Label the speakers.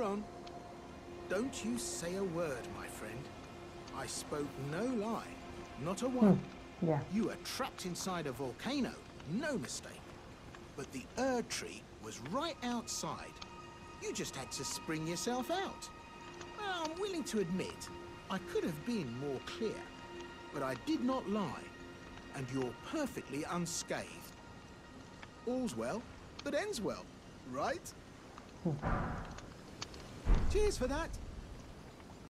Speaker 1: Hold on. Don't you say a word, my friend. I spoke no lie. Not a hmm. one.
Speaker 2: Yeah.
Speaker 1: You were trapped inside a volcano. No mistake. But the Erdtree was right outside. You just had to spring yourself out. Now, I'm willing to admit, I could have been more clear. But I did not lie. And you're perfectly unscathed. All's well that ends well, right? Hmm. Cheers for that.